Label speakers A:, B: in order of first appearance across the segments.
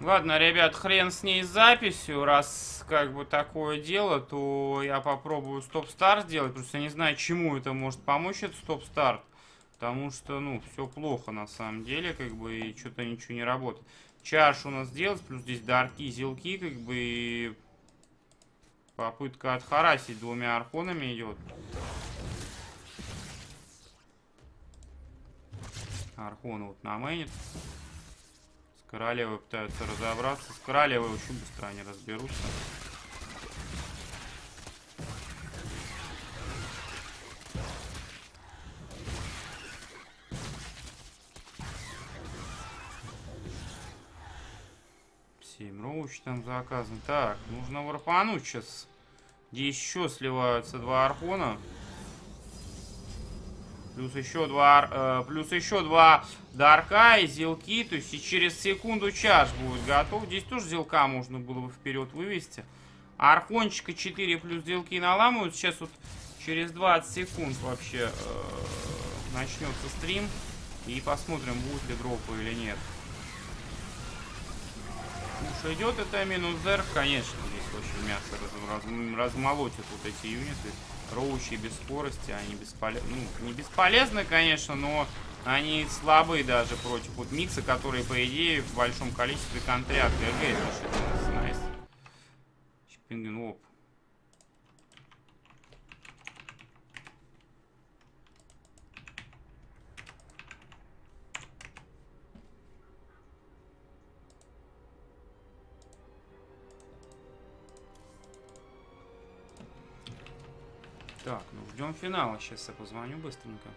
A: Ладно, ребят, хрен с ней с записью. Раз как бы такое дело, то я попробую стоп-старт сделать. Просто я не знаю, чему это может помочь, этот стоп-старт. Потому что, ну, все плохо на самом деле, как бы, и что-то ничего не работает. Чарш у нас делать, плюс здесь дарки, зелки, как бы, и попытка отхарасить двумя архонами идет. Архон вот на мейнит. С королевой пытаются разобраться. С королевой очень быстро они разберутся. Семь роуч там заказан. Так, нужно варпануть сейчас. Здесь еще сливаются два архона. Плюс еще два, э, плюс еще два дарка и зелки. То есть и через секунду час будет готов. Здесь тоже зелка можно было бы вперед вывести. Архончика 4 плюс зелки наламывают. Сейчас вот через 20 секунд вообще э, начнется стрим. И посмотрим, будет ли дропа или нет. Уж идет это минус зер, конечно, здесь очень мясо раз, раз, размолотит вот эти юниты. Роучи без скорости, они бесполезны. Ну, не бесполезны, конечно, но они слабые даже против вот микса, которые, по идее, в большом количестве контрят ГГ. Найс. Чиппинген, оп. Ждем финала. Сейчас я позвоню быстренько.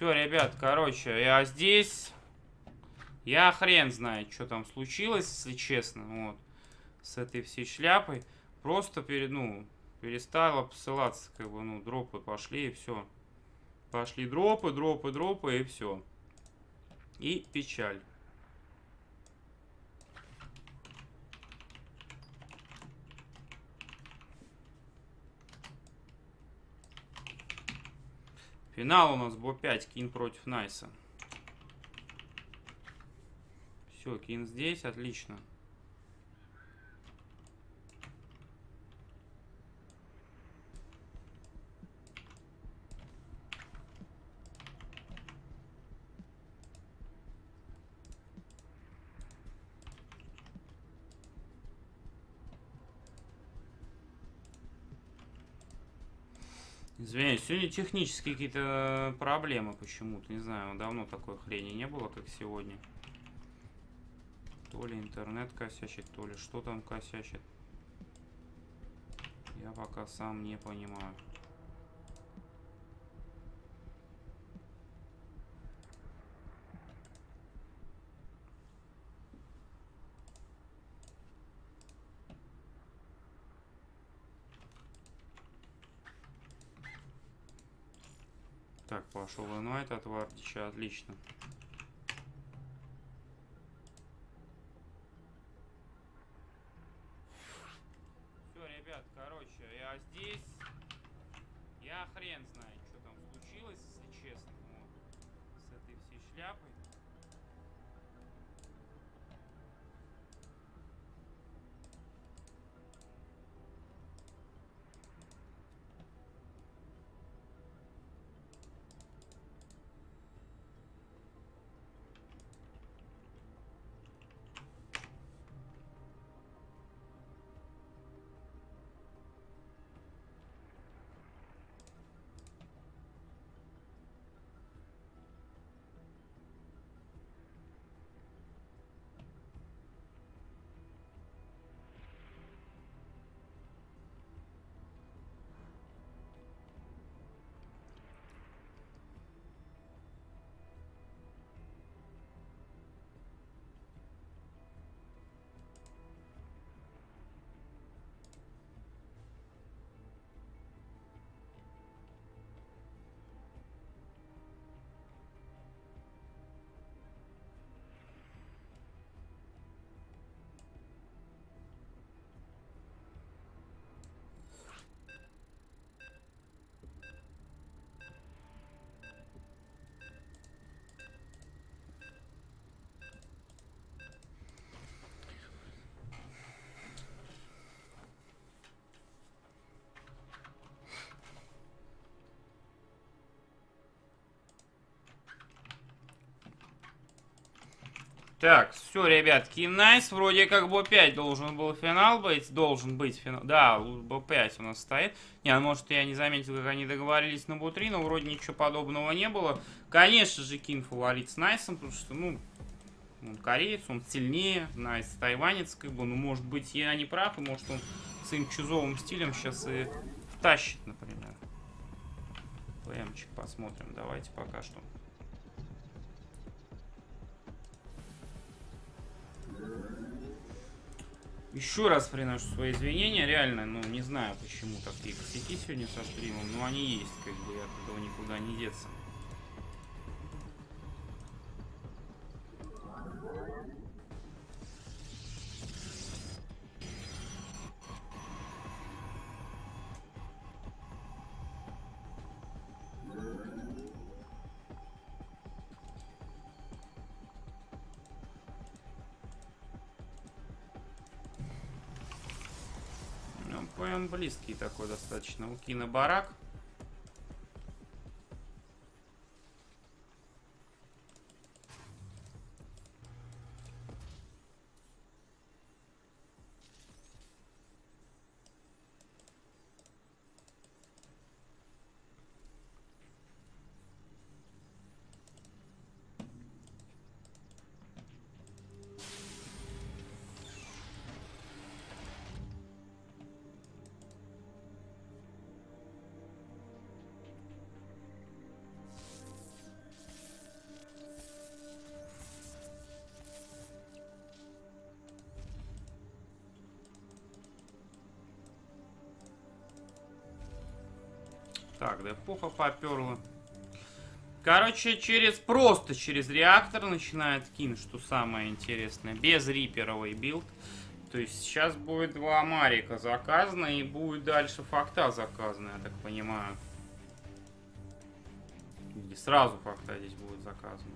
A: Все, ребят, короче, я здесь. Я хрен знает, что там случилось, если честно. Вот. С этой всей шляпой. Просто перед, ну, перестала посылаться, как бы, ну, дропы пошли и все. Пошли дропы, дропы, дропы и все. И печаль. Финал у нас Бо-5, Кин против Найса. Все, Кин здесь, отлично. Извиняюсь, сегодня технические какие-то проблемы почему-то. Не знаю, давно такой хрени не было, как сегодня. То ли интернет косячит, то ли что там косячит. Я пока сам не понимаю. Так, пошел инвайт от Вардича, отлично. Все, ребят, короче, я здесь. Я хрен знает, что там случилось, если честно. Вот, с этой всей шляпой. Так, все, ребятки, найс. Вроде как Bo5 должен был финал быть. Должен быть финал. Да, Bo5 у нас стоит. Не, а может я не заметил, как они договорились на Bo3, но вроде ничего подобного не было. Конечно же, Кин фаворит с Найсом, потому что, ну, он кореец, он сильнее, Найс тайванец, как бы, ну, может быть, я не прав, и может он своим чизовым стилем сейчас и тащит, например. ПМчик посмотрим, давайте пока что. Еще раз приношу свои извинения, реально, ну, не знаю, почему такие косяки сегодня со стримом, но они есть, как бы, от этого никуда не деться. Близкий такой достаточно. У Кина барак. Эпоха поперла. Короче, через просто через реактор начинает кин, что самое интересное. Безриперовый билд. То есть сейчас будет два Марика заказано и будет дальше факта заказано, я так понимаю. И сразу факта здесь будет заказано.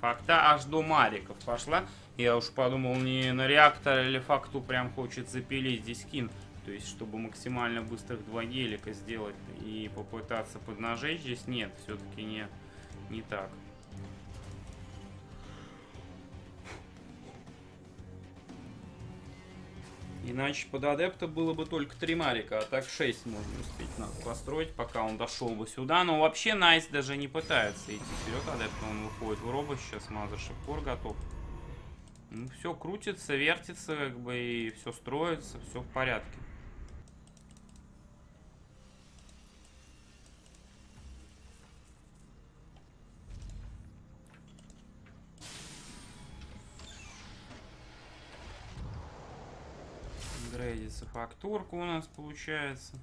A: Факта аж до Мариков пошла. Я уж подумал, не на реактор или факту прям хочет запилить здесь кин. То есть, чтобы максимально быстрых два гелика сделать и попытаться поднажечь здесь, нет, все-таки не, не так. Иначе под адепта было бы только три марика, а так 6 можно успеть надо построить, пока он дошел бы сюда. Но вообще Найс даже не пытается идти вперед адепт, он выходит в робо, сейчас Mothership Core готов. Ну, все крутится, вертится, как бы, и все строится, все в порядке. Фактурка у нас получается.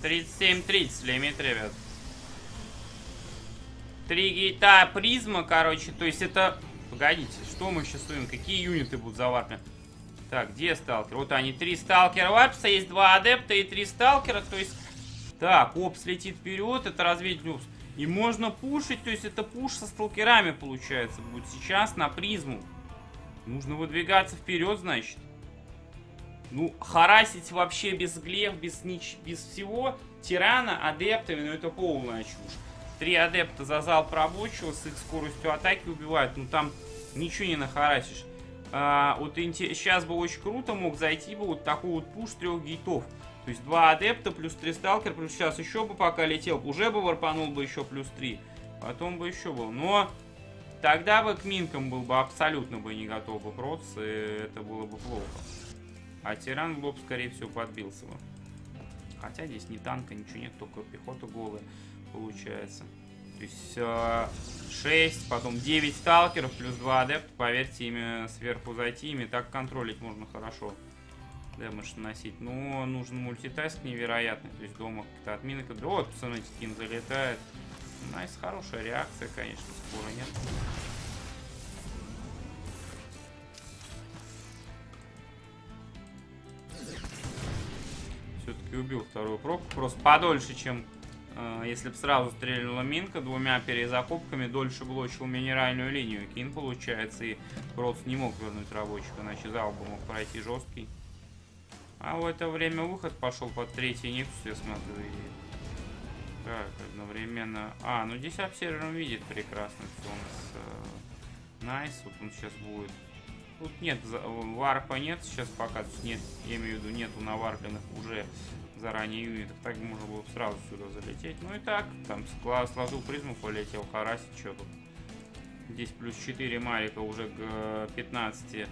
A: Тридцать семь тридцать лимит, ребят. Три гейта призма, короче, то есть это... Погодите, что мы сейчас увидим? Какие юниты будут заварплены? Так, где сталкер? Вот они, три сталкера варпса, есть два адепта и три сталкера, то есть... Так, опс летит вперед, это разведать опс. И можно пушить, то есть это пуш со сталкерами получается будет сейчас на призму. Нужно выдвигаться вперед, значит. Ну, харасить вообще без глев, без, нич без всего тирана адептами, ну это полная чушь. Три адепта за залп рабочего с их скоростью атаки убивают, ну там ничего не нахарасишь. А, вот сейчас бы очень круто мог зайти бы вот такой вот пуш трех гейтов. То есть два адепта плюс три сталкер, плюс сейчас еще бы пока летел, уже бы варпанул бы еще плюс три. Потом бы еще был. Но тогда бы к минкам был бы абсолютно бы не готов бы проц, и это было бы плохо. А тиран в лоб, скорее всего, подбился бы. Хотя здесь ни танка, ничего нет, только пехота голая получается. То есть э, 6, потом 9 сталкеров плюс 2 адепта. Поверьте, ими сверху зайти, ими так контролить можно хорошо. Дэмэдж наносить. Но нужен мультитаск невероятный. То есть дома какие-то отмины. Вот, пацаны, скин залетает. Найс, хорошая реакция, конечно, скоро нет. Все-таки убил вторую пробку. Просто подольше, чем э, если бы сразу стрельнула минка двумя перезакупками, дольше блочил минеральную линию. Кин получается, и просто не мог вернуть рабочих, иначе зал бы мог пройти жесткий. А в это время выход пошел под третий Никс, я смотрю, и... Так, одновременно... А, ну здесь обсервер видит прекрасно, все у нас... Э, найс, вот он сейчас будет Тут нет, варпа нет сейчас пока, тут нет, я имею в виду, нету наварпленных уже заранее юнитов. Так можно было сразу сюда залететь. Ну и так, там сложил призму, полетел, харасить, что тут. Здесь плюс 4 марика уже к 15,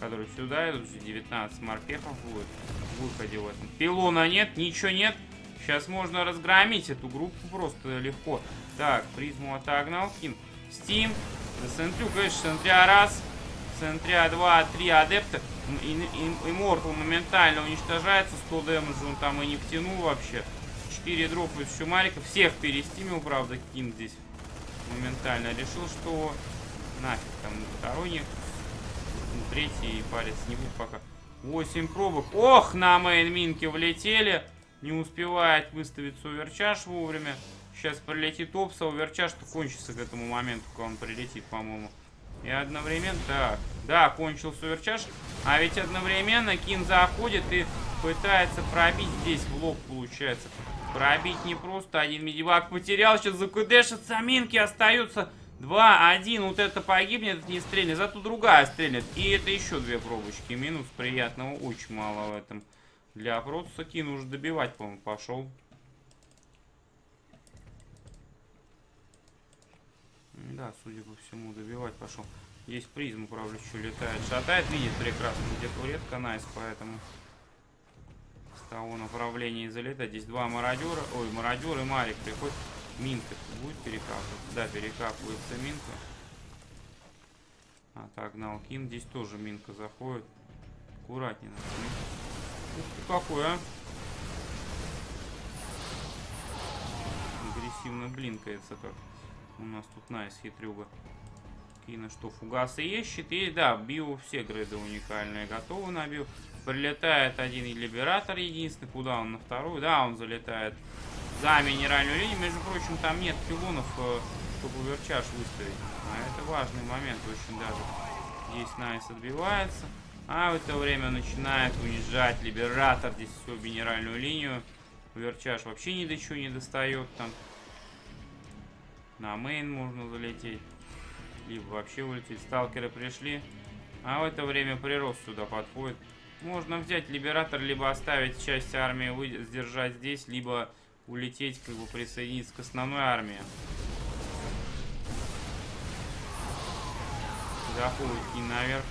A: которые сюда идут, 19 морпехов будет в выходе в этом. Пилона нет, ничего нет. Сейчас можно разгромить эту группу просто легко. Так, призму отогнал, Кин. Стим. Сентрю, конечно, Сентря раз центре 2, 3 адепта. Иммортал моментально уничтожается. 100 дэмэджа он там и не втянул вообще. 4 дропа из шумарика. Всех перестимил, правда, Кин здесь моментально. Решил, что нафиг там второй нет. Ну, третий палец не будет пока. 8 пробок. Ох, на мейн-минке влетели. Не успевает выставиться уверчаш вовремя. Сейчас прилетит опса, уверчаш кончится к этому моменту, когда он прилетит, по-моему. И одновременно... Так, да, кончил суверчаж. А ведь одновременно Кин заходит и пытается пробить здесь в лоб, получается. Пробить не просто. Один медивак потерял, сейчас закудешится. Минки остаются. Два, один, вот это погибнет, не стрельнет, зато другая стрельнет. И это еще две пробочки. Минус приятного очень мало в этом. Для опроса Кин уже добивать, по-моему, пошел. Да, судя по всему, добивать пошел. Есть призм, правда, что летает. Шатает, видит прекрасно, где туретка найс, поэтому с того направления залетать. Здесь два мародера, ой, мародер и Марик приходит. Минка будет перекапываться? Да, перекапывается Минка. Отогнал Кин. Здесь тоже Минка заходит. Аккуратнее надо. Ух ты какой, а. Агрессивно блинкается как. У нас тут найс хитрюга. Кина что, фугасы есть, щит есть, да, био все грейды уникальные, готовы на био. Прилетает один либератор единственный, куда он? На вторую, да, он залетает за минеральную линию, между прочим, там нет пилонов, э, чтобы верчаж выставить, а это важный момент очень даже. Здесь Nice отбивается, а в это время начинает уезжать Liberator, здесь всю минеральную линию, overcharge вообще ни до чего не достает там. На main можно залететь. Либо вообще улететь. Сталкеры пришли. А в это время прирост сюда подходит. Можно взять Liberator, либо оставить часть армии, вы... сдержать здесь, либо улететь, как бы присоединиться к основной армии. Заходит и наверх.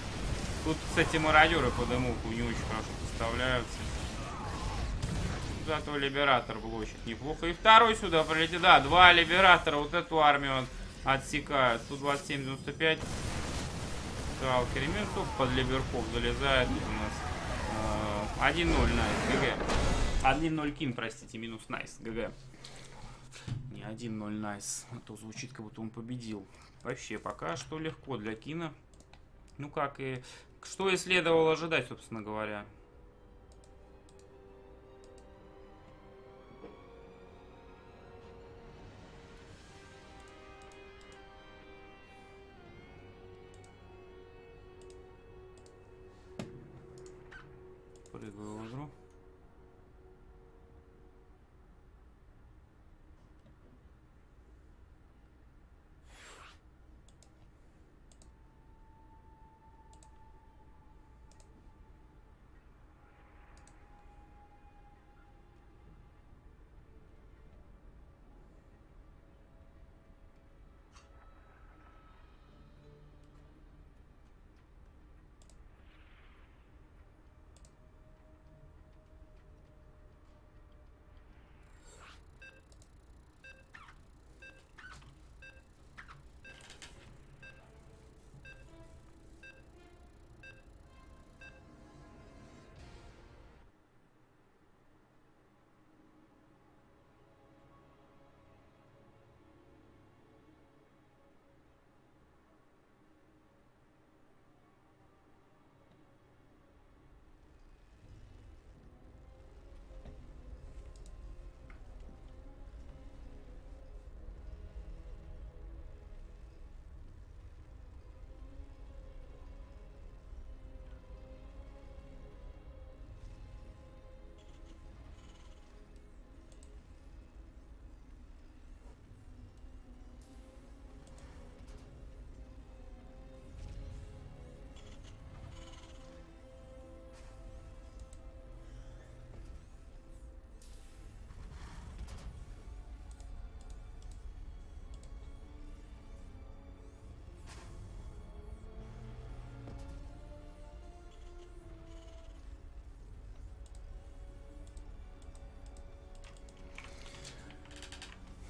A: Тут, кстати, мародеры под имуху не очень хорошо подставляются. Зато Liberator блочит неплохо. И второй сюда прилетит. Да, два Либератора. Вот эту армию отсекают. 127-95. Сталкер Минцов под Либерков залезает у нас. 1-0 Nice, GG. 1-0 Keen, простите, минус Nice, GG. Не 1-0 Nice. А то звучит, как будто он победил. Вообще, пока что легко для Кина. Ну как и... Что и следовало ожидать, собственно говоря.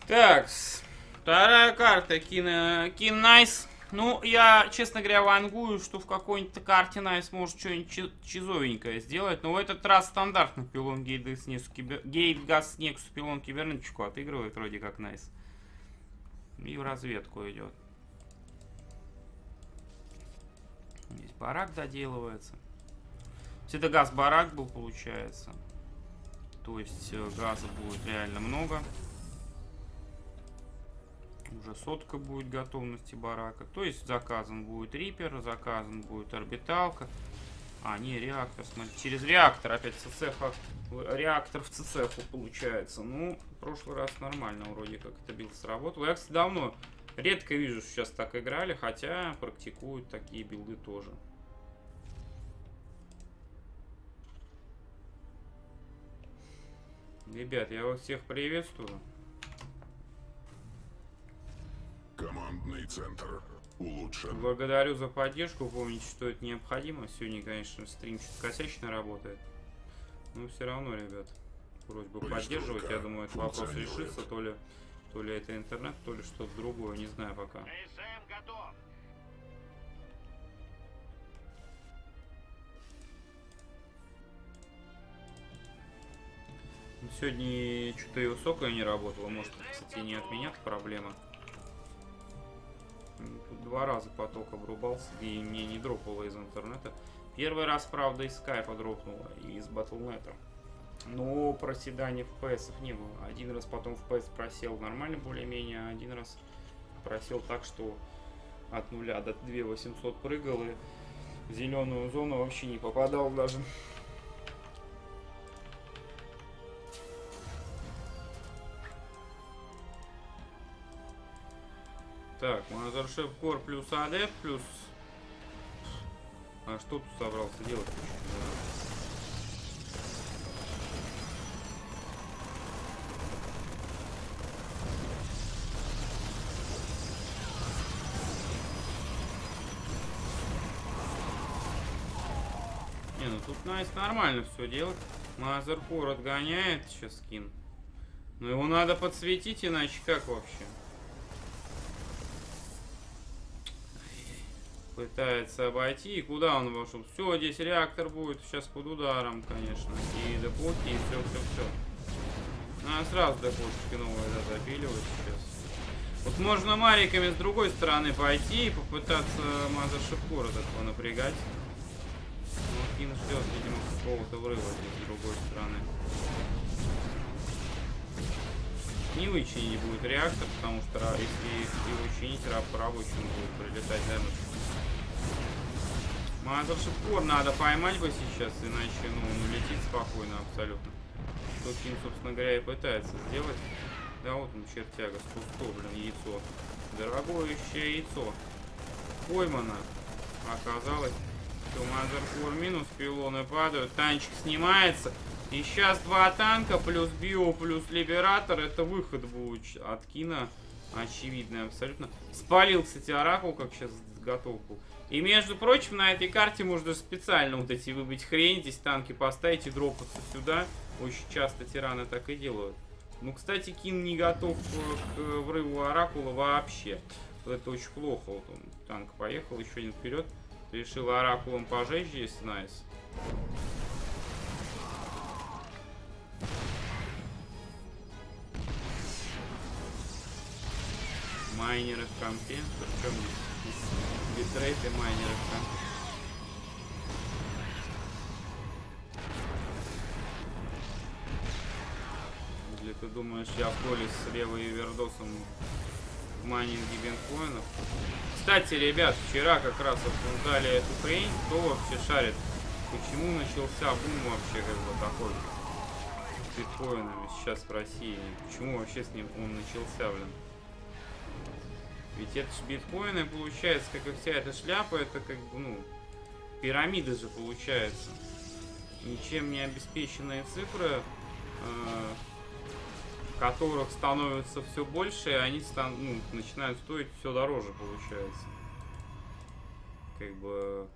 A: Так, вторая карта Keen, Keen. Ну, я, честно говоря, вангую, что в какой-нибудь карте Nice может что-нибудь чизовенькое сделать. Но в этот раз стандартный пилон Gate Газ Nexus пилон кибернетчику отыгрывает вроде как Nice. И в разведку идет. Здесь барак доделывается. Это газ барак был, получается. То есть э, газа будет реально много. Уже сотка будет готовности барака. То есть заказан будет Reaper, заказан будет орбиталка. А, не, реактор, смотри. Через реактор опять цеха. Реактор в цеху получается. Ну, в прошлый раз нормально вроде как это build сработал. Я, кстати, давно редко вижу, что сейчас так играли, хотя практикуют такие билды тоже. Ребят, я вас всех приветствую.
B: Командный центр улучшен.
A: Благодарю за поддержку. Помните, что это необходимо. Сегодня, конечно, стрим чуть косячно работает. Но все равно, ребят, просьба Пусть поддерживать. Я думаю, этот вопрос решится. То ли, то ли это интернет, то ли что-то другое. Не знаю пока. СМ готов. Сегодня что-то и высокое не работало, Может, кстати, не от меня проблема. Два раза поток обрубался и мне не дропало из интернета. Первый раз, правда, из скайпа дропнуло и из батлнета. Но проседания FPS не было. Один раз потом FPS просел нормально более-менее, а один раз просел так, что от нуля до 2800 прыгал и в зеленую зону вообще не попадал даже. Так, Мазершеф Кор плюс АД плюс... А что тут собрался делать? Не, ну тут Найс нормально все делать. Мазеркор отгоняет сейчас скин. Но его надо подсветить, иначе как вообще? Пытается обойти. Куда он вошел? Все, здесь реактор будет сейчас под ударом, конечно. И депотки, и все-все-все. Надо сразу депотки новые да, запиливать сейчас. Вот можно мариками с другой стороны пойти и попытаться Мазершипкор от этого напрягать. Но Кин ждет, видимо, какого-то врыва с другой стороны. Не вычинить будет реактор, потому что если его чинить, раб по рабочему будет прилетать дэмэдж. Мазершипкор надо поймать бы сейчас, иначе ну, он улетит спокойно абсолютно. Что Кин, собственно говоря, и пытается сделать. Да, вот он, чертяга, 100, блин, яйцо. Дорогое яйцо. Поймано. Оказалось, что Mothercore минус, пилоны падают, танчик снимается. И сейчас два танка, плюс био, плюс Liberator. Это выход будет от Кина. Очевидный абсолютно. Спалил, кстати, Оракул, как сейчас готовку. И, между прочим, на этой карте можно специально вот эти выбить хрень, здесь танки поставить и дропаться сюда. Очень часто терраны так и делают. Ну, кстати, Keen не готов к врыву Оракула вообще. Это очень плохо. Вот он, танк поехал, еще один вперед. Решил Оракулом пожечь здесь, Nice. Майнеры в компе. Причем битрейт и майнеры в компе. Или ты думаешь, я поле с левой вердосом в майнинге бинкоинов? Кстати, ребят, вчера как раз обсуждали эту хрень, кто вообще шарит, почему начался бум вообще как бы такой с биткоинами сейчас в России, почему вообще с ним он начался, блин. Ведь это же биткоины получается, как и вся эта шляпа, это как бы, ну, пирамида же получается. Ничем не обеспеченные цифры, э которых становится все больше, и они стан ну, начинают стоить все дороже, получается. Как бы...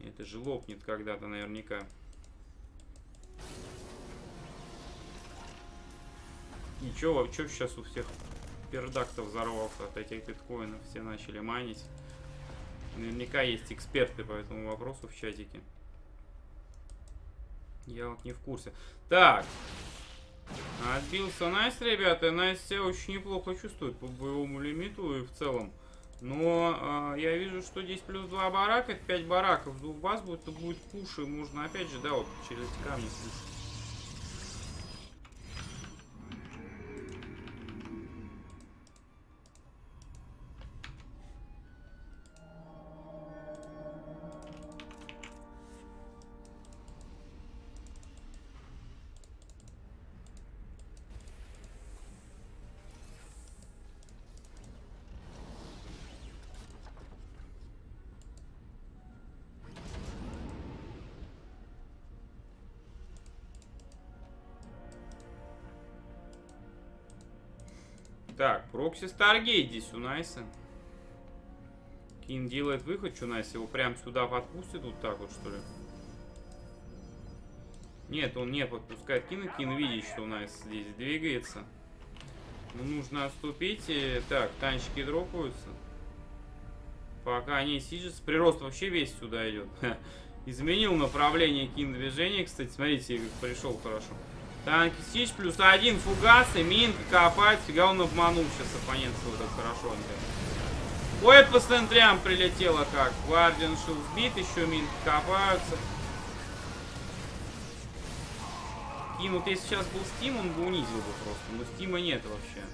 A: Это же лопнет когда-то наверняка. И чё, чё сейчас у всех пердактов взорвался от этих биткоинов? Все начали майнить. Наверняка есть эксперты по этому вопросу в чатике. Я вот не в курсе. Так, Отбился Nice, ребята. Nice себя очень неплохо чувствует по боевому лимиту и в целом. Но э, я вижу, что здесь плюс 2 барака, это 5 бараков, двух баз будет, то будет пуш, и можно опять же, да, вот через камни пуш. Так, proxy Stargate здесь у Найса. Keen делает выход, что Nice его прям сюда подпустит, вот так вот, что ли? Нет, он не подпускает Кина. Keen видит, что у Nice здесь двигается. Ну, нужно отступить. И... Так, танчики дропаются. Пока они сидят. Прирост вообще весь сюда идет. Изменил направление Keen движения. Кстати, смотрите, пришел хорошо. Танки Стич плюс один, фугасы, минка, копать. Фига он обманул сейчас оппонента вот так хорошо. Ой, по центрям прилетело как. Гвардиан шил сбит, еще минки копаются. Вот если сейчас был Стим, он бы унизил бы просто. Но Стима нет вообще.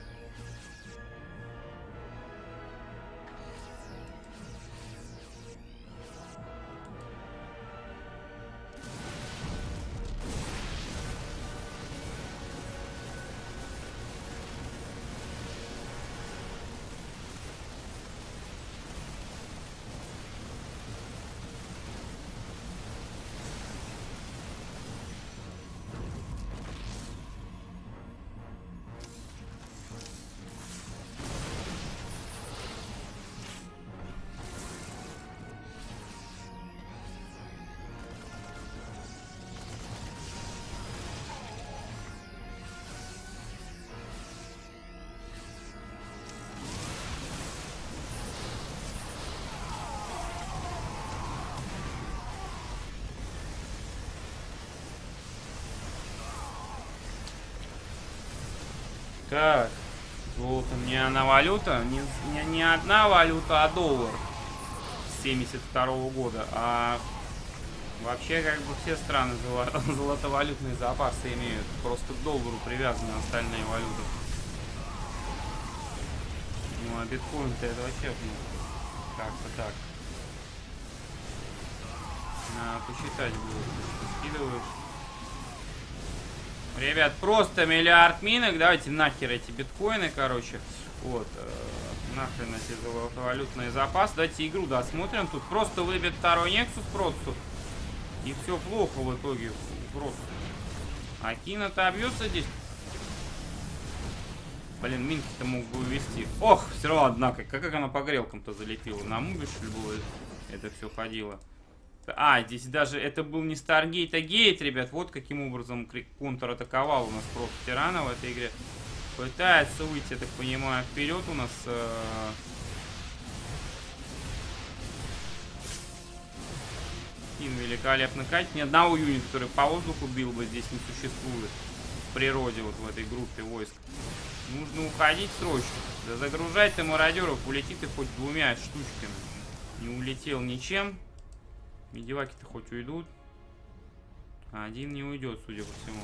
A: Так, золото не она валюта, не, не, не одна валюта, а доллар с 72 -го года, а вообще как бы все страны золотовалютные запасы имеют, просто к доллару привязаны остальные валюты. Ну а биткоин-то это вообще, ну, как-то так. Надо посчитать будет, скидываешь. Ребят, просто миллиард минок. Давайте нахер эти биткоины, короче. Вот. Э, нахрен эти золотовалютные запасы. Давайте игру досмотрим. Тут просто выбит второй Nexus просто. И все плохо в итоге. Просто. А Кин отобьется здесь. Блин, Минки-то мог бы увести. Ох, все равно, однако, как, как она по грелкам-то залетела? На ли, было это все ходило? А, здесь даже это был не Старгейт, а Гейт, ребят. Вот каким образом контр атаковал у нас просто тирана в этой игре. Пытается выйти, я так понимаю, вперед у нас... Э... Кин великолепно катит. Ни одного юнита, который по воздуху бил бы, здесь не существует. В природе, вот в этой группе войск. Нужно уходить срочно. Да загружать ты мародеров, улетит ты хоть двумя штучками. Не улетел ничем. Медиваки-то хоть уйдут. А один не уйдет, судя по всему.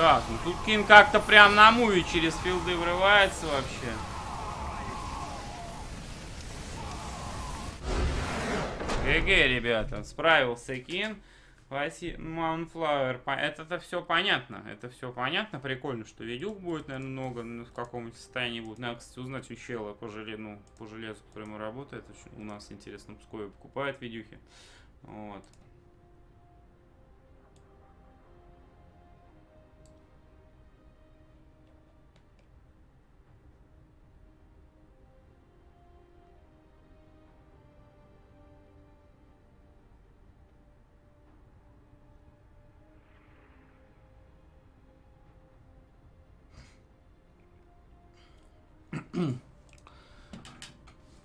A: Так, ну тут Кин как-то прям на муви через филды врывается вообще. ГГ, ребята, справился Кин. Маунфлауэр, это-то все понятно, это все понятно, прикольно, что видюк будет, наверное, много, ну, в каком состоянии будет. Надо, кстати, узнать у чела по, ну, по железу, который ему работает, у нас, интересно, Пскове покупает видюхи. Вот.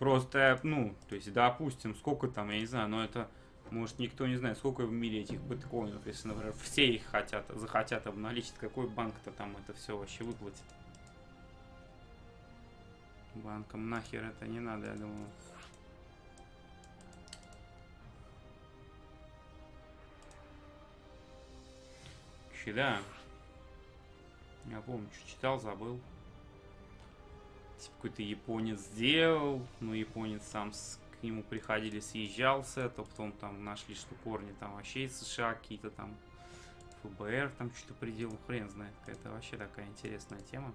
A: Просто, ну, то есть, допустим, сколько там, я не знаю, но это, может, никто не знает, сколько в мире этих биткоинов, если, например, все их хотят, захотят обналичить, какой банк-то там это все вообще выплатит? Банкам нахер это не надо, я думаю. да. Я помню, что читал, забыл типа, какой-то японец сделал, но японец сам с, к нему приходили, съезжался, то этого, потом там нашли, что корни там вообще из США какие-то там, ФБР там что-то приделал, хрен знает, это вообще такая интересная тема.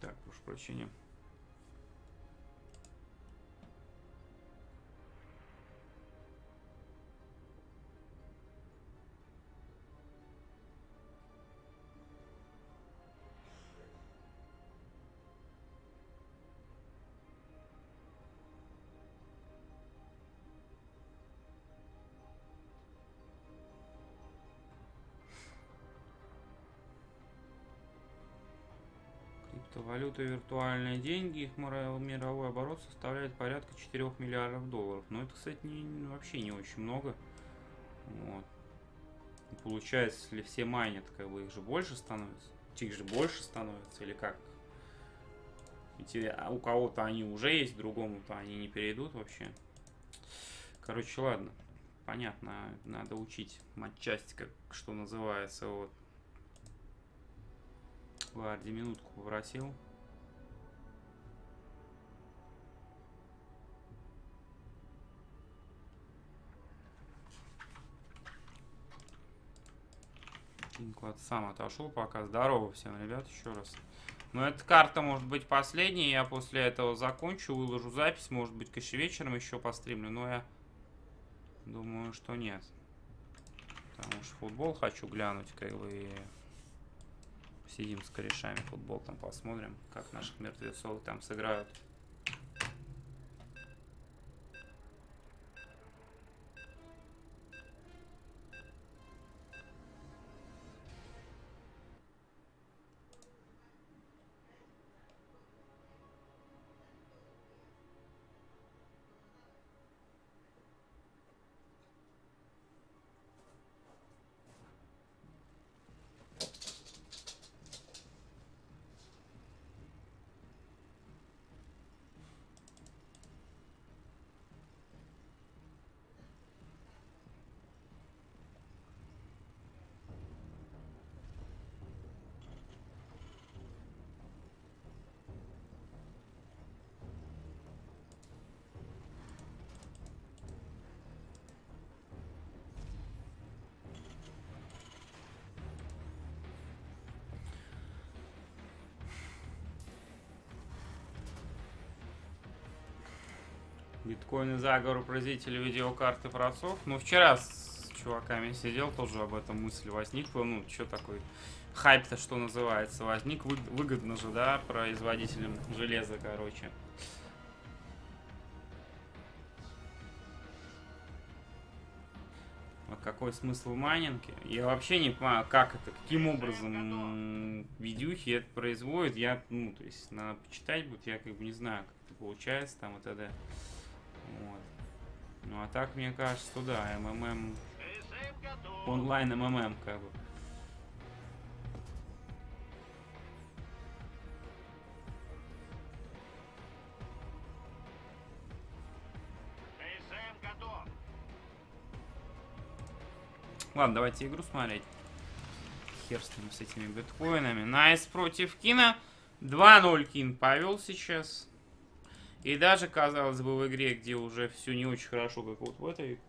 A: Так, прошу прощения. Криптовалюта и виртуальные деньги, их мировой оборот составляет порядка 4 миллиардов долларов. Но это, кстати, не, вообще не очень много. Вот. Получается, если все майнят, как бы их же больше становится. Их же больше становится, или как? Ведь а у кого-то они уже есть, другому-то они не перейдут вообще. Короче, ладно. Понятно, надо учить матчасть, как что называется, вот. Варди минутку попросил. Кинклад сам отошел пока. Здорово всем, ребят, еще раз. Но эта карта может быть последняя. Я после этого закончу, выложу запись. Может быть, конечно, вечером еще постримлю. Но я думаю, что нет. Потому что футбол хочу глянуть, как бы. Сидим с корешами, футбол там посмотрим, как наших мертвецов там сыграют. Биткоин и заговор производителя видеокарты процов. Ну, вчера с чуваками сидел, тоже об этом мысль возникла. Ну, что такой хайп-то, что называется, возник. Вы- выгодно же, да, производителям железа, короче. А какой смысл в майнинге? Я вообще не понимаю, как это, каким образом видюхи это производят. Я, ну, то есть, надо почитать будет, я как бы не знаю, как это получается там и т.д. Ну, а так, мне кажется, что да, МММ, онлайн МММ, как бы. Ладно, давайте игру смотреть. Хер с ними, с этими биткоинами. Nice против Кина. 2-0 Keen повел сейчас. И даже, казалось бы, в игре, где уже все не очень хорошо, как вот в этой,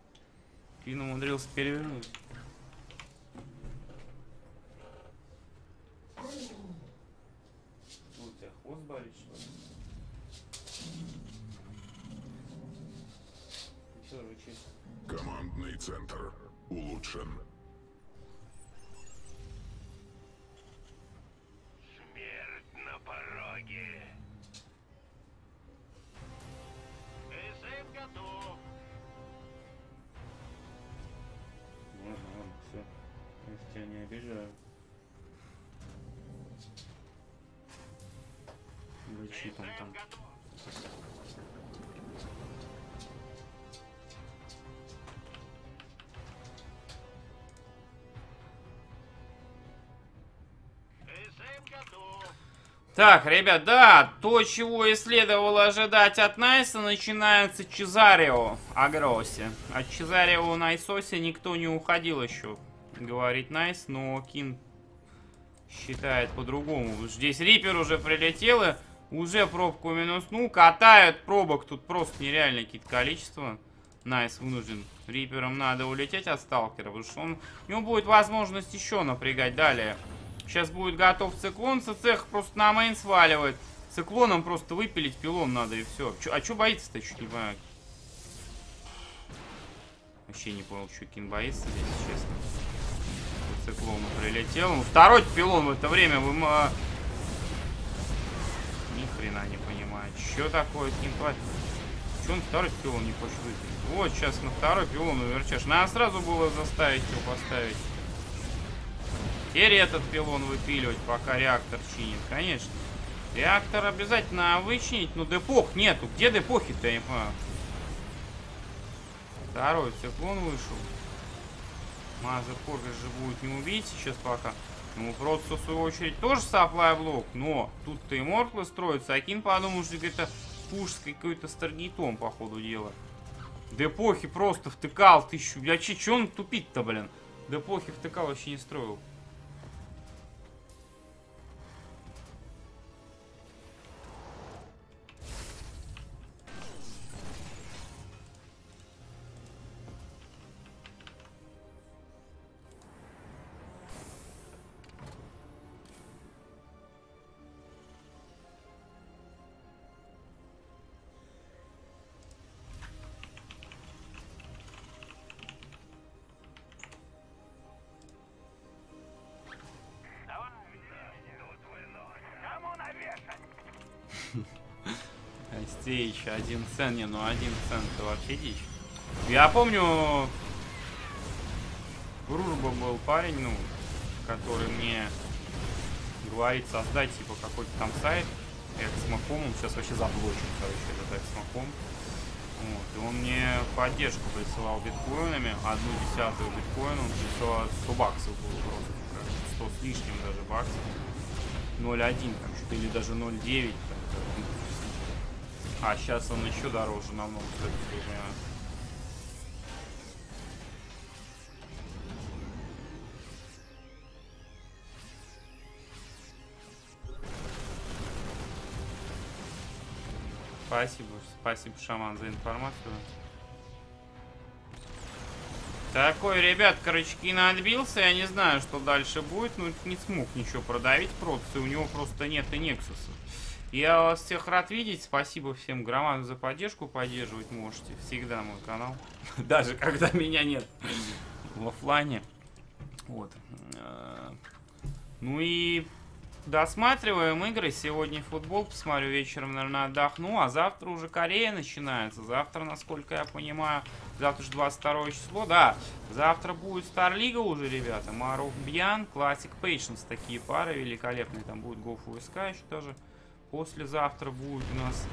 A: Кин умудрился перевернуть. Ну, У тебя хвост болит, что ли? Ты чё рычишь?
B: Командный центр улучшен.
A: Обижаю. Лечи там, там. Так, ребят, да, то, чего и следовало ожидать от Найса, начинается Чезарио Агроси. От Чезарио Найсоси никто не уходил еще, говорит Nice, но Keen считает по-другому. Здесь Reaper уже прилетел и уже пробку минуснул. Катают пробок тут просто нереальное какие-то количество. Nice вынужден. Рипером надо улететь от сталкера, потому что он, у него будет возможность еще напрягать далее. Сейчас будет готов циклон, цех просто на main сваливает. Циклоном просто выпилить пилон надо и все. а что боится-то, чуть не понимаю. Вообще не понял, что Кин боится здесь, честно. Циклону прилетел. Ну, второй пилон в это время вы... Ни хрена не понимаю. Что такое Кин творит? Че он второй пилон не хочет выпилить? Вот, сейчас на второй пилон уверчешь. Надо сразу было заставить его поставить. Теперь этот пилон выпиливать, пока реактор чинит. Конечно. Реактор обязательно вычинить, но депох нету. Где депохи-то, я. Второй циклон вышел. Мазер же будет не убить сейчас пока. Ну, просто в свою очередь тоже саплай блок, но тут-то и мортлы строится. Акин подумал, что это пуш с какой-то старгейтом, по ходу дела. Депохи просто втыкал тысячу. Я че, че он тупит-то, блин? Депохи втыкал, вообще не строил. Стейч, один цен, не, ну один цен это вообще дичь. Я помню, Дружба был парень, ну, который мне говорит создать, типа, какой-то там сайт, эксмаком, он сейчас вообще заблочен, короче, этот эксмаком. Вот, и он мне поддержку присылал биткоинами, одну десятую биткоина, он присылал 100 баксов было просто, 100 с лишним даже баксов. 0.1 там что-то или даже 0.9 а сейчас он еще дороже намного, кстати, я Спасибо, спасибо, шаман, за информацию. Такой, ребят, Корочкина отбился. Я не знаю, что дальше будет. Но не смог ничего продавить просто. У него просто нет и Нексуса. Я вас всех рад видеть. Спасибо всем громадно за поддержку. Поддерживать можете всегда мой канал. Даже когда меня нет в офлайне. Вот. Э, ну и досматриваем игры. Сегодня футбол посмотрю вечером, наверное, отдохну. А завтра уже Корея начинается. Завтра, насколько я понимаю, завтра же 22 число. Да, завтра будет Старлига уже, ребята. Maru, ByuN, Classic, Patience. Такие пары великолепные. Там будет Гофу СК еще тоже. Послезавтра будет у нас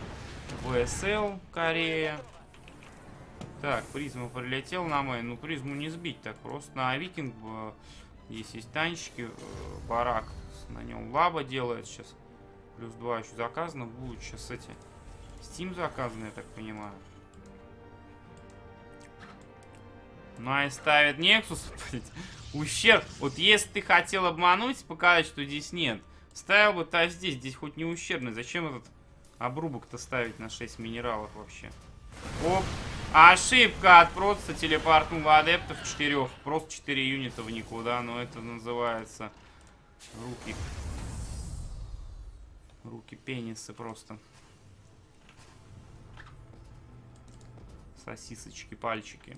A: ВСЛ Корея. Так, призма прилетел на мой. Ну, призму не сбить так просто. На викинг здесь есть танчики. Э, барак. На нем лаба делает сейчас. Плюс 2 еще заказано. Будет сейчас эти... Steam заказаны, я так понимаю. Най ставит Nexus. Ущерб. Вот если ты хотел обмануть, показать, что здесь нет. Ставил бы то здесь, здесь хоть не ущербный. Зачем этот обрубок-то ставить на 6 минералов вообще? Оп. Ошибка от просто телепортнула адептов 4. Просто 4 юнита в никуда. Но это называется руки. Руки пенисы просто. Сосисочки, пальчики.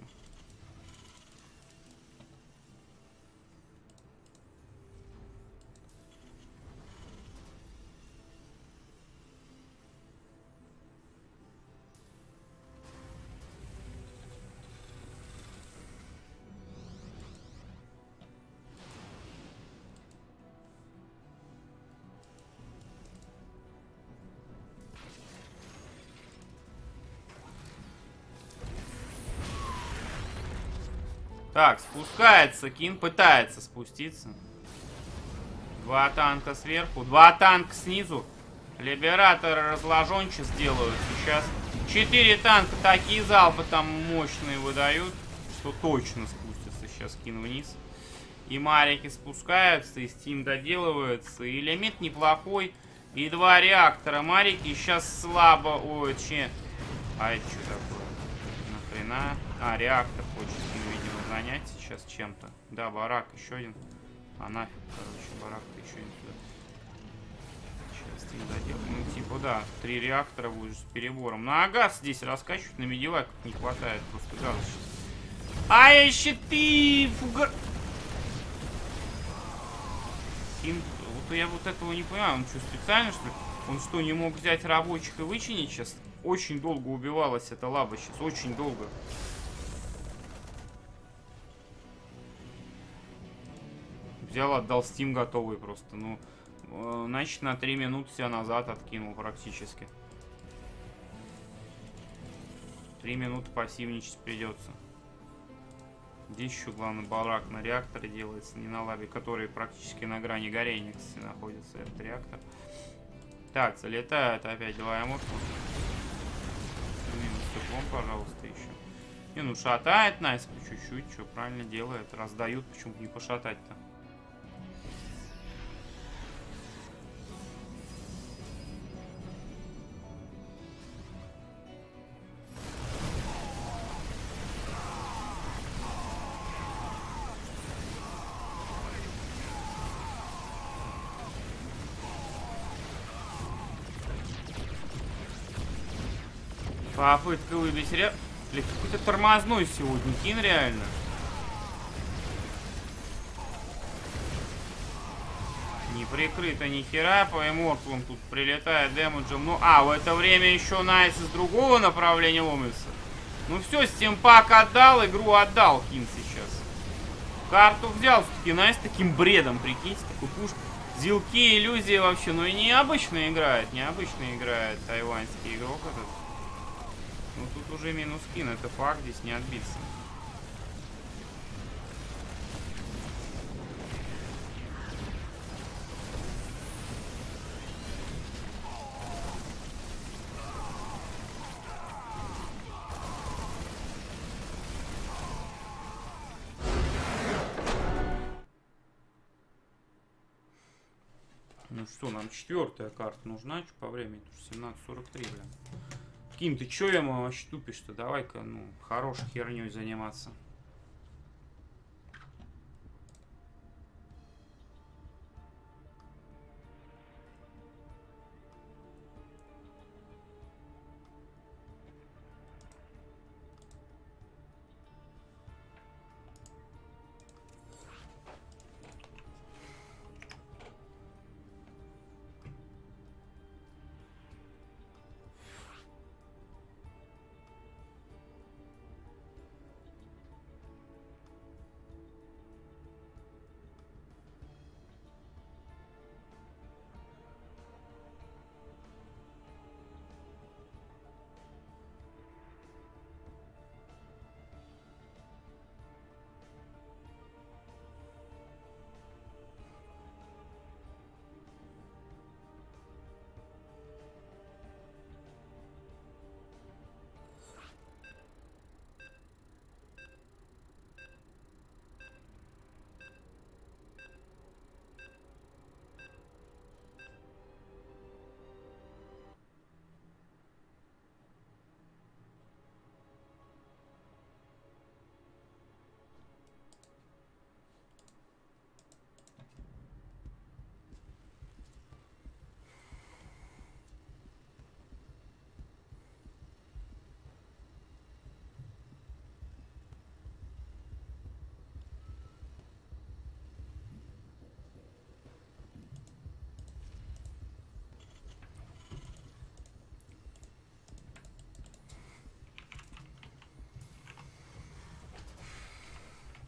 A: Так, спускается. Кин пытается спуститься. Два танка сверху. Два танка снизу. Либераторы разложонче сделают сейчас. Четыре танка такие залпы там мощные выдают, что точно спустится сейчас Кин вниз. И марики спускаются, и Steam доделывается. И лимит неплохой. И два реактора. Марики сейчас слабо... Ой, че... А это что такое? Нахрена? А, реактор занять сейчас чем-то. Да, барак, еще один. А нафиг, короче, барак еще один сюда. Сейчас Steam задел. Ну, типа, да, три реактора будет с перебором. Ну, а газ здесь раскачивать на медиваках не хватает. Просто газ сейчас. Ай, щиты! Фугар... Ким... Вот я вот этого не понимаю. Он что, специально, что ли? Он что, не мог взять рабочих и вычинить сейчас? Очень долго убивалась эта лаба сейчас. Очень долго. Взял, отдал Steam готовый просто. Ну, э, значит, на 3 минуты себя назад откинул практически. 3 минуты пассивничать придется. Здесь еще главный барак на реакторе делается, не на лабе, который практически на грани горения, кстати, находится этот реактор. Так, залетает опять два иммортала. Минус циклон, пожалуйста, еще. Не, ну шатает Найс чуть-чуть, что правильно делает. Раздают, почему не пошатать-то. Попытка выбить ре... Блин, какой-то тормозной сегодня, кин реально. Не прикрыто ни хера, по иммортлам тут прилетает damage ем. Ну, а, в это время еще Найс из другого направления ломится. Ну все, stimpack отдал, игру отдал Кин сейчас. Карту взял, все-таки Найс таким бредом, прикиньте, такой пушка. Зилки, иллюзии вообще, ну и необычно играет, необычно играет тайваньский игрок этот. Ну тут уже минус кин, это факт, здесь не отбиться. Ну что, нам четвертая карта нужна, что по времени? 17.43, блин. Ким, ты чё ему вообще тупишь-то? Давай-ка, ну, хорошей херней заниматься.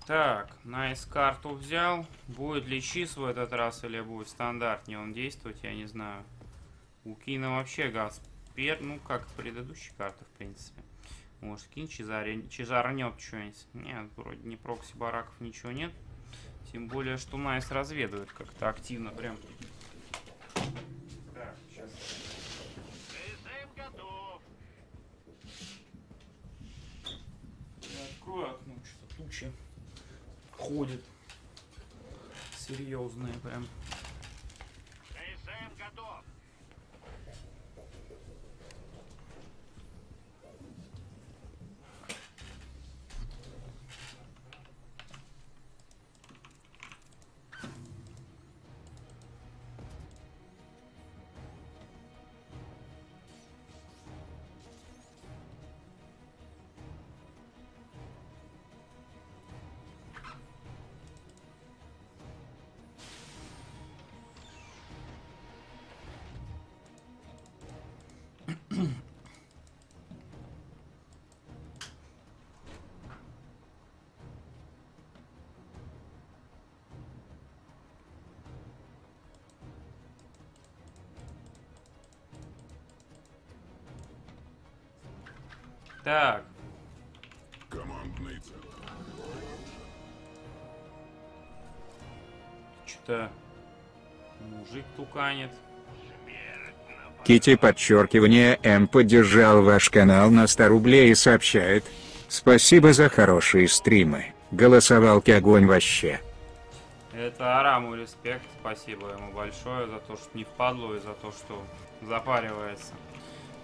A: Так, Найс карту взял. Будет ли cheese в этот раз или будет стандартнее он действовать, я не знаю. У Кина вообще gas first, ну как в предыдущей карте, в принципе. Может, Кин чизарнет что-нибудь. Нет, вроде ни прокси бараков ничего нет. Тем более, что Найс разведывает как-то активно прям. Так, сейчас. Открою окно, что-то тучи ходит. Серьезные прям. Так,
B: Командный центр.
A: что-то мужик туканет.
C: Кити подчеркивание М поддержал ваш канал на 100 рублей и сообщает. Спасибо за хорошие стримы. Голосовалки огонь вообще.
A: Это Араму респект, спасибо ему большое за то, что не впадло и за то, что запаривается.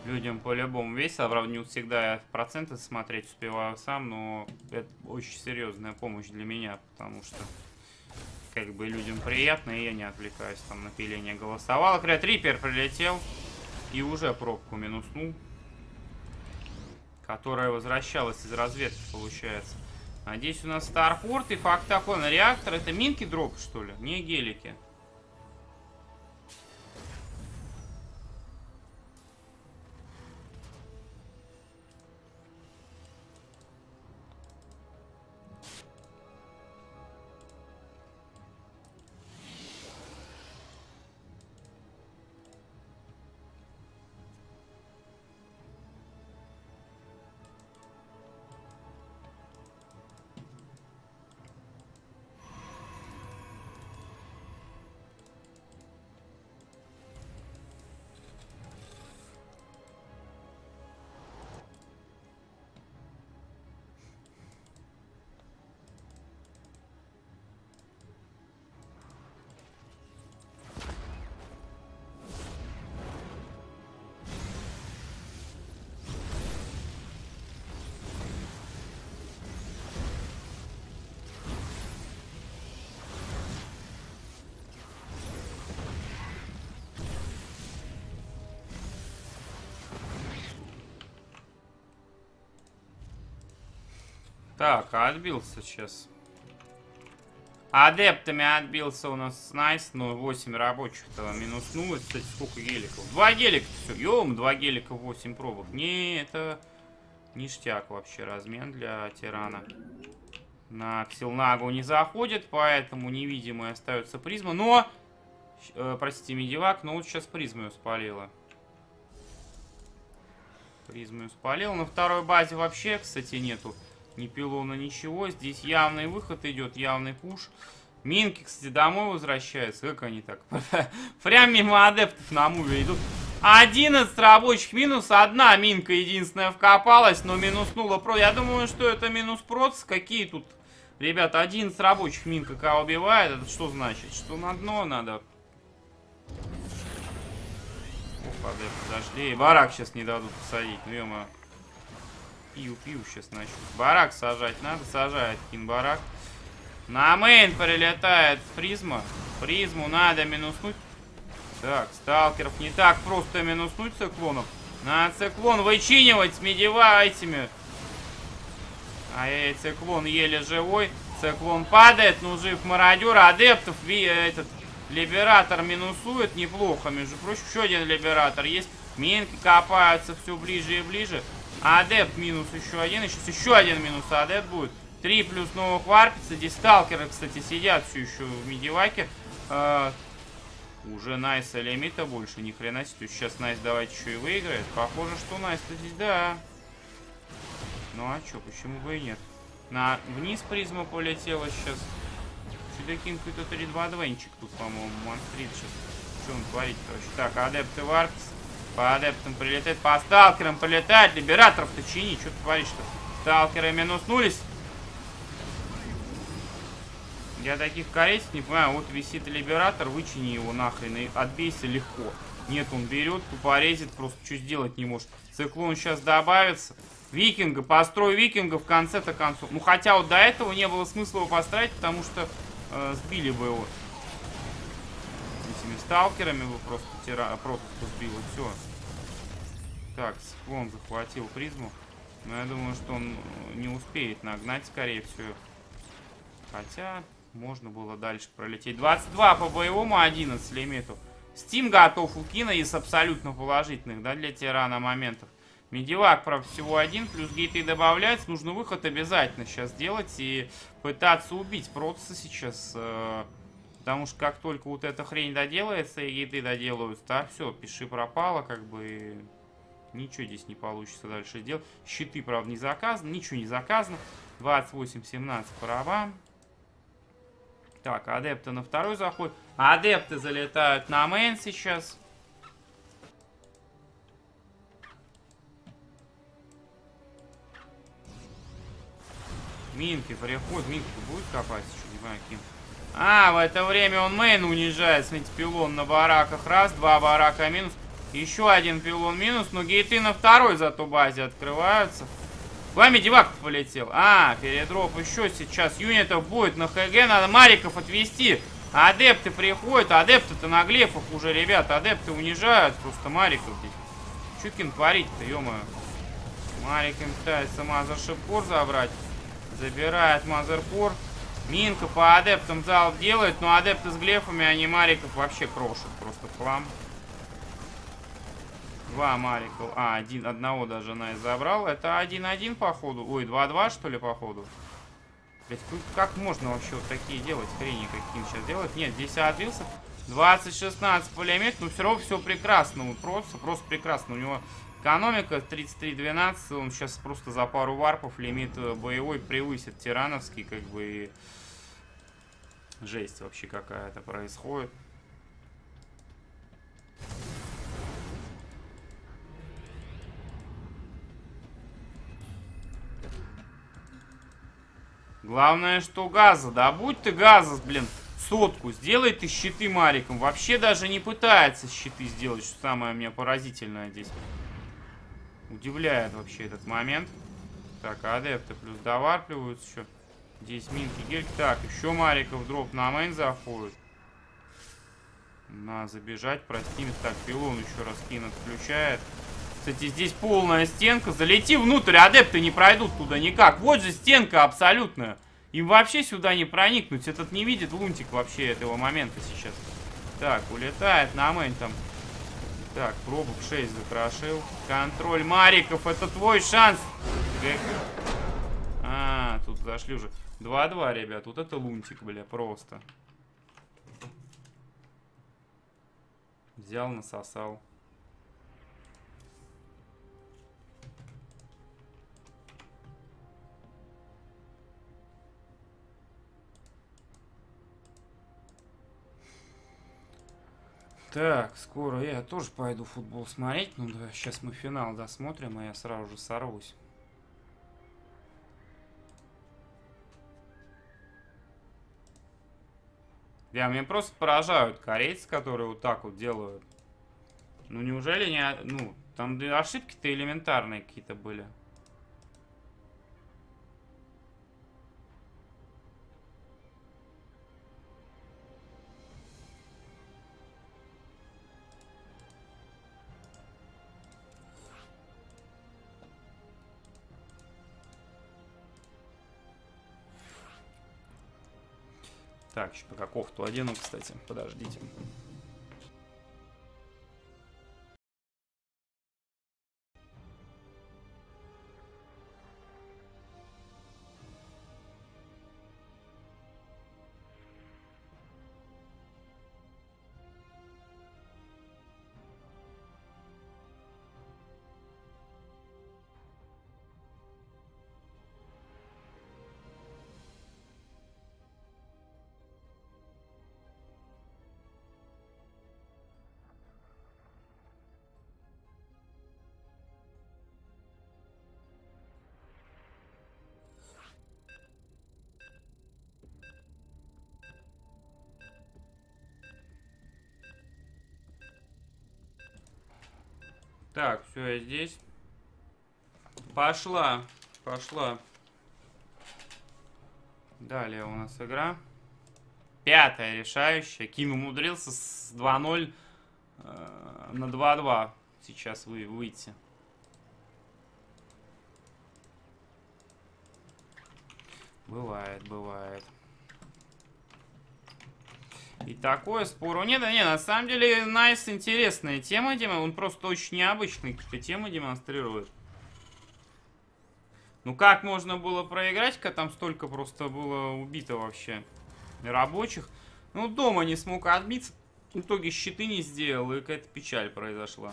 A: Людям по-любому весело, правда не всегда я проценты смотреть успеваю сам, но это очень серьезная помощь для меня, потому что как бы людям приятно, и я не отвлекаюсь там на пиление голосовалок. Ред Риппер прилетел и уже пробку минуснул, которая возвращалась из разведки, получается. Надеюсь, у нас Старпорт и факт такой, на реактор. Это минки дроп, что ли? Не гелики. Так, а отбился сейчас. Адептами отбился у нас Найс, но 8 рабочих-то минуснулось. Кстати, сколько геликов? Два гелика, все, ё-моё, два гелика, 8 пробок. Не, это ништяк вообще размен для тирана. На Ксилнагу не заходит, поэтому невидимой остается призма. Но, э, простите, медивак, но вот сейчас призму спалила. Призму спалил. На второй базе вообще, кстати, нету ни пилона, ничего. Здесь явный выход идет, явный пуш. Минки, кстати, домой возвращаются. Как они так? Прям мимо адептов на муве идут. 11 рабочих минус. Одна минка единственная вкопалась, но минуснула про. Я думаю, что это минус проц. Какие тут... Ребята, 11 рабочих мин КК убивает. Это что значит? Что на дно надо? Оп, адепты зашли. И барак сейчас не дадут посадить. Ну, ё -моё. Пью, пью сейчас начну. Барак сажать надо, сажает кин барак. На мейн прилетает призма. Призму надо минуснуть. Так, сталкеров не так просто минуснуть циклонов. Надо циклон вычинивать с медева этими. Ай, циклон еле живой. Циклон падает, ну жив мародер. Адептов, ви, этот, либератор минусует неплохо. Между прочим, еще один либератор есть. Минки копаются все ближе и ближе. Адепт минус еще один. Сейчас еще один минус адепт будет. Три плюс новых варпица. Здесь сталкеры, кстати, сидят все еще в медиваке. А, уже Найса лимита больше ни хрена себе. Сейчас Найс давайте еще и выиграет. Похоже, что Найс-то здесь, да. Ну а что, почему бы и нет? На вниз призма полетела сейчас. Чудакин какой-то 3-2 двенчик тут, по-моему, монстрит сейчас. Что он творит, короче? Так, адепты варпис. По адептам прилетает, по сталкерам прилетает. Либераторов-то чини, что ты творишь-то? Сталкеры минуснулись. Я таких корейцев не понимаю. Вот висит либератор, вычини его нахрен и отбейся легко. Нет, он берет, тупо резит, просто что сделать не может. Циклон сейчас добавится. Викинга, построй викинга в конце-то концов. Ну, хотя вот до этого не было смысла его построить, потому что э, сбили бы его сталкерами бы просто тира... просто сбил и все. Так, склон захватил призму. Но я думаю, что он не успеет нагнать, скорее всего. Хотя, можно было дальше пролететь. 22 по боевому, 11 лимиту. Стим готов у Кина из абсолютно положительных, да, для тирана моментов. Медивак, правда, всего один, плюс гейты добавляется. Нужно выход обязательно сейчас делать и пытаться убить Протаса сейчас. Э Потому что как только вот эта хрень доделается, и еды доделаются, а все, пиши пропало, как бы, Ничего здесь не получится дальше делать. Щиты, правда, не заказаны. Ничего не заказано. 28-17 по рабам. Так, адепты на второй заход. Адепты залетают на мейн сейчас. Минки приходит. Минки будет копать еще, не знаю, кем. А, в это время он мейн унижает. Смотрите, пилон на бараках. Раз, два барака минус. Еще один пилон минус. Но гейты на второй зато базе открываются. Вами девак полетел. А, передроп еще сейчас. Юнитов будет на ХГ. Надо Мариков отвести. Адепты приходят. Адепты-то на глефах уже, ребят. Адепты унижают просто Мариков здесь. Чукин творить-то, ё -моё. Марик им пытается Мазершипор забрать. Забирает Мазерпор. Минка по адептам залп делает, но адепты с глефами, они Мариков вообще крошат. Просто хлам. Два Мариков. А, один, одного даже Найс забрал. Это 1-1 походу. Ой, 2-2 что ли походу? Блять, как можно вообще вот такие делать? Хрени какие сейчас делать? Нет, здесь отбился. 20-16 пулемет, но все равно все прекрасно. Просто, просто прекрасно. У него экономика 33-12. Он сейчас просто за пару варпов лимит э, боевой превысит тирановский, как бы. И... Жесть вообще какая-то происходит. Главное, что газа. Да будь ты газа, блин, сотку. Сделай ты щиты Мариком. Вообще даже не пытается щиты сделать, что самое мне поразительное здесь. Удивляет вообще этот момент. Так, адепты плюс доварпливаются еще. Здесь минки, гельки. Так, еще Мариков дроп на мейн заходит. Надо забежать, прости. Так, пилон еще раз кин отключает. Кстати, здесь полная стенка. Залети внутрь, адепты не пройдут туда никак. Вот же стенка абсолютная. Им вообще сюда не проникнуть. Этот не видит лунтик вообще этого момента сейчас. Так, улетает на мэн там. Так, пробок 6 закрошил. Контроль Мариков, это твой шанс. А, тут зашли уже. 2-2, ребят. Вот это лунтик, бля, просто. Взял, насосал. Так, скоро я тоже пойду футбол смотреть. Ну да, сейчас мы финал досмотрим, а я сразу же сорвусь. Я, меня просто поражают корейцы, которые вот так вот делают. Ну неужели не... Ну, там ошибки-то элементарные какие-то были. Так, еще пока кофту одену, кстати. Подождите. Так, все, я здесь. Пошла. Пошла. Далее у нас игра. Пятая решающая. Кин умудрился с 2-0 э, на 2-2 сейчас вы, выйти. Бывает, бывает. И такое спору нет. Да не, на самом деле, Найс интересная тема, Дима. Он просто очень необычные какие-то темы демонстрирует. Ну как можно было проиграть, когда там столько просто было убито вообще рабочих. Ну дома не смог отбиться. В итоге щиты не сделал, и какая-то печаль произошла.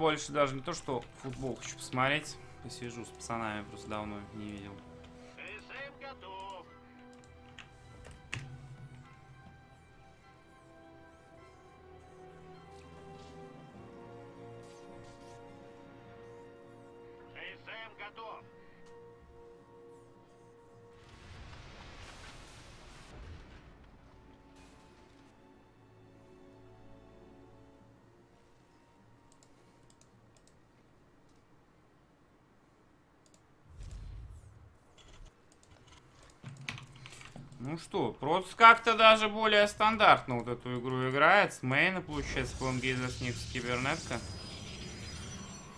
A: Больше даже не то, что футбол хочу посмотреть. Посижу с пацанами, просто давно не видел. Ну что, просто как-то даже более стандартно вот эту игру играет. С мейна получается Плангейза Сникс Кибернетка.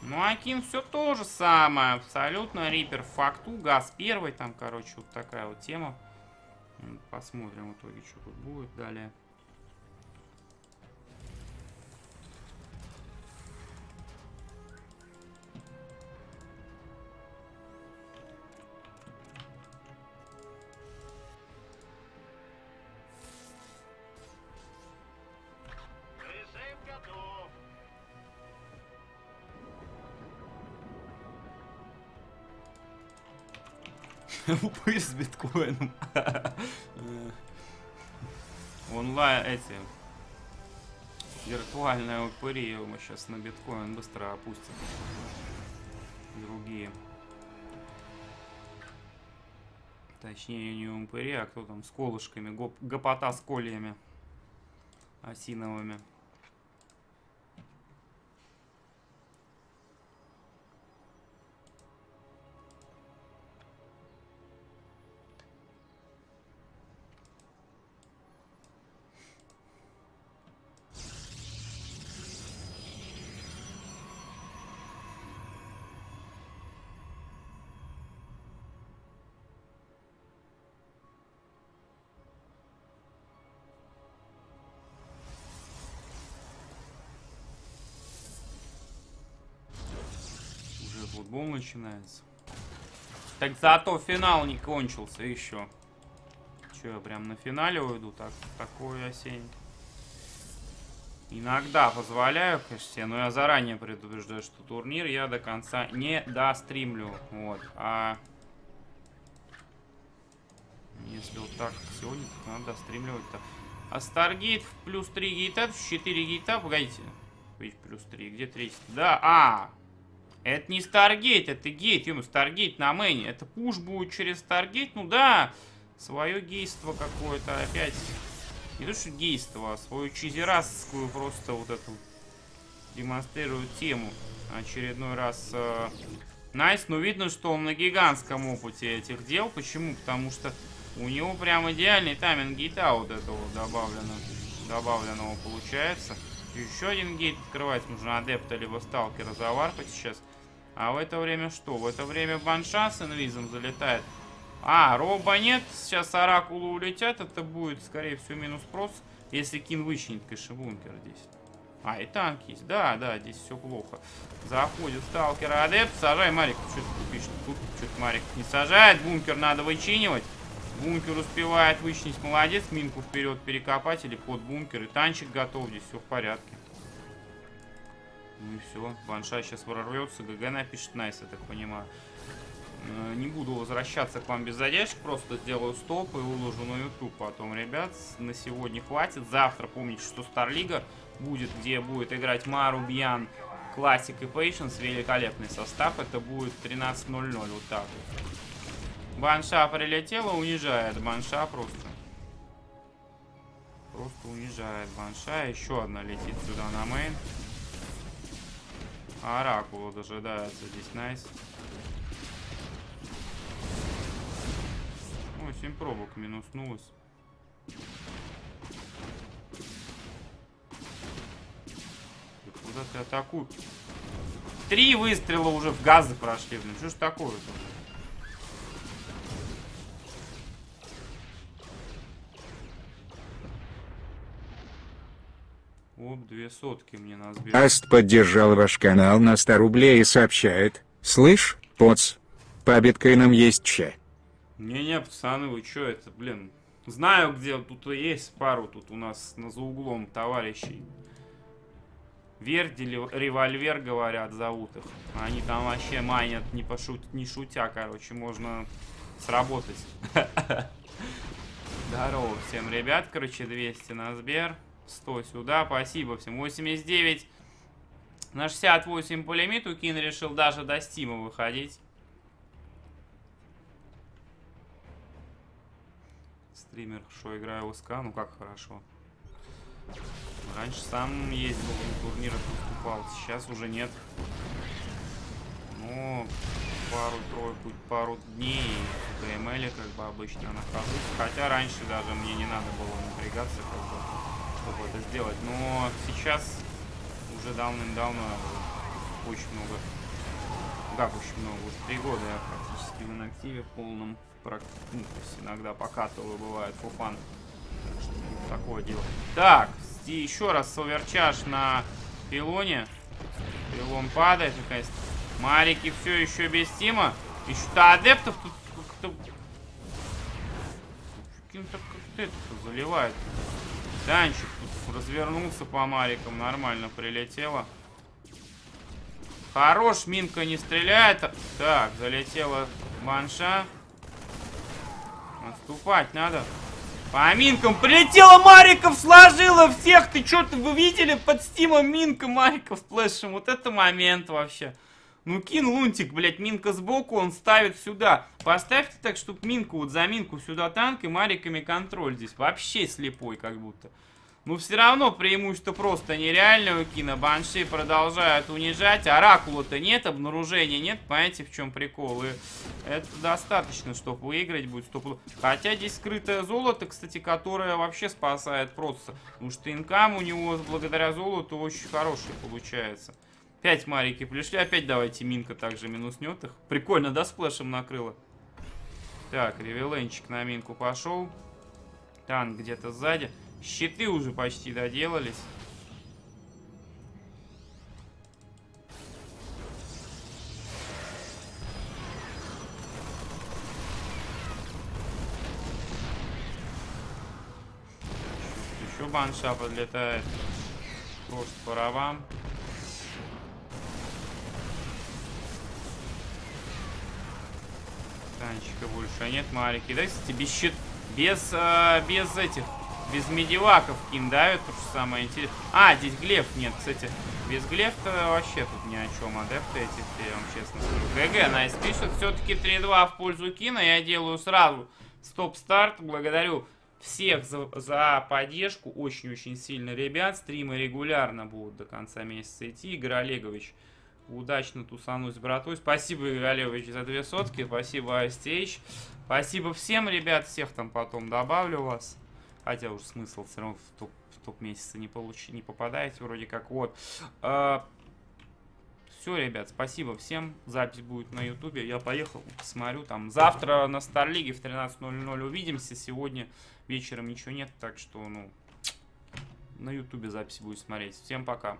A: Ну, Акин все то же самое. Абсолютно. Рипер факту. Газ первый. Там, короче, вот такая вот тема. Посмотрим в итоге, что тут будет далее. Упырь с биткоином. Онлайн эти. Виртуальные упыри мы сейчас на биткоин быстро опустим. Другие. Точнее, не упыри, а кто там с колышками. гоп- Гопота с кольями. Осиновыми. Начинается. Так зато финал не кончился еще. Че, я прям на финале уйду? Так, такой осень. Иногда позволяю, конечно, но я заранее предупреждаю, что турнир я до конца не достримлю. Вот. А если вот так сегодня, то надо достримливать-то. А Старгейт плюс 3 гейта, 4 гейта, погодите. Плюс 3, где третий? Да, а, это не Stargate, это gate, ему Stargate на main е. Это пуш будет через Stargate, ну да, свое гейство какое-то опять. Не то, что гейство, а свою чизерасскую просто вот эту демонстрирует тему. Очередной раз э, Найс, но видно, что он на гигантском опыте этих дел. Почему? Потому что у него прям идеальный тайминг gate а вот этого добавлено, добавленного получается. Еще один гейт открывать нужно адепта либо сталкера заварпать сейчас. А в это время что? В это время банша с инвизом залетает. А, роба нет, сейчас оракулы улетят, это будет, скорее всего, минус прос, если Кин вычинит, конечно, бункер здесь. А, и танк есть, да, да, здесь все плохо. Заходит сталкер адепт, сажай, Марик, что ты пишешь? Тут что-то Марик не сажает, бункер надо вычинивать. Бункер успевает вычинить, молодец, минку вперед перекопать или под бункер, и танчик готов, здесь все в порядке. Ну и все, банша сейчас прорвется, GG напишет Найс, я так понимаю. Э, Не буду возвращаться к вам без задержек, просто сделаю стоп и выложу на YouTube потом, ребят. На сегодня хватит. Завтра помните, что Старлига будет, где будет играть Мару, Бьюн, Классик и Пейшенс. Великолепный состав. Это будет 13.00, вот так вот. Банша прилетела, унижает. Банша просто. Просто унижает Банша. Еще одна летит сюда на мейн. Оракула дожидается здесь, найс. Ой, 7 пробок минуснулось. Да Куда ты атакуешь? Три выстрела уже в газы прошли, блин. Что ж такое-то? Оп, две сотки мне назбил.
C: Аст поддержал ваш канал на 100 рублей и сообщает, «Слышь, поц, по биткоинам есть че?»
A: Не-не, пацаны, вы чё это, блин? Знаю, где тут и есть пару тут у нас на за углом товарищей. Верди револьвер, говорят, зовут их. Они там вообще майнят, не, пошут, не шутя, короче, можно сработать. Здорово всем, ребят. Короче, 200 на Сбер. 100 сюда. Спасибо всем. 89 на 68 по лимиту. Кин решил даже до Стима выходить. Стример, что играю в СК, ну как хорошо. Раньше сам ездил на турнирах выступал, сейчас уже нет. Ну, пару-тройку, пару дней в ДМЛ как бы обычно нахожусь. Хотя раньше даже мне не надо было напрягаться, как бы, чтобы это сделать. Но сейчас уже давным-давно очень много, как очень много, уже три года я практически в инактиве полном, прак- ну, то есть иногда покатываю, бывает, фуфан. Так что такое дело. Так, и еще раз соверчаж на пилоне. Пилон падает, наконец-то. Марики все еще без Тима. Еще-то адептов тут как-то... Каким-то как это заливает. Танчик тут развернулся по марикам, нормально прилетело. Хорош, Минка не стреляет. Так, залетела манша. Отступать надо. По минкам прилетела Мариков, сложила всех. Ты что-то вы видели под стимом Минка Мариков сплэшем? Вот это момент вообще. Ну, кин лунтик, блядь, минка сбоку, он ставит сюда. Поставьте так, чтобы минку, вот за минку сюда танк и мариками контроль здесь. Вообще слепой как будто. Но все равно преимущество просто нереального кино. Банши продолжают унижать. Оракула-то нет, обнаружения нет. Понимаете, в чем прикол? И это достаточно, чтобы выиграть будет стоп. Хотя здесь скрытое золото, кстати, которое вообще спасает просто. Потому что инкам у него благодаря золоту очень хороший получается. Пять марики пришли. Опять давайте минка также минуснет их. Прикольно, да, сплэшем накрыло? Так, ревеленчик на минку пошел. Танк где-то сзади. Щиты уже почти доделались. Еще банша подлетает. Просто по ровам. Танчика больше нет, Марики. Да, кстати, без щит... Без, э, без этих... Без медиваков кин давит, то что самое интересное. А, здесь глеф нет, кстати. Без глеф-то вообще тут ни о чем. Адепты эти, я вам честно скажу. GG, Найс пишет. Все-таки 3-2 в пользу Кина. Я делаю сразу стоп-старт. Благодарю всех за, за поддержку. Очень-очень сильно, ребят. Стримы регулярно будут до конца месяца идти. Игорь Олегович, удачно тусануть с братой. Спасибо, Игорь Олегович, за две сотки. Спасибо, Астейч. Спасибо всем, ребят. Всех там потом добавлю вас. Хотя уже смысл все равно в топ, в топ месяца не, получи, не попадаете вроде как. Вот. А, все, ребят, спасибо всем. Запись будет на ютубе. Я поехал, посмотрю. Там завтра на Старлиге в 13.00 увидимся. Сегодня вечером ничего нет, так что, ну, на ютубе запись будет смотреть. Всем пока.